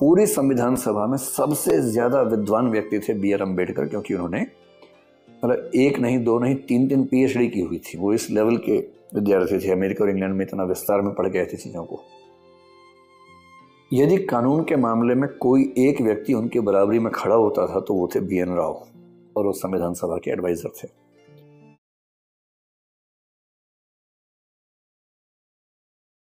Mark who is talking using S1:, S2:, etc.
S1: पूरी संविधान सभा में सबसे ज़्यादा विद्वान व्यक्ति थे बी आर अंबेडकर क्योंकि उन्होंने मतलब एक नहीं, दो नहीं तीन तीन पीएचडी की हुई थी। वो इस लेवल के विद्यार्थी थे। अमेरिका और इंग्लैंड में इतना विस्तार में पढ़ गए थे चीज़ों को। यदि कानून के मामले में कोई एक व्यक्ति उनके बराबरी में खड़ा होता था तो वो थे बी एन राव और वो संविधान सभा के एडवाइजर थे।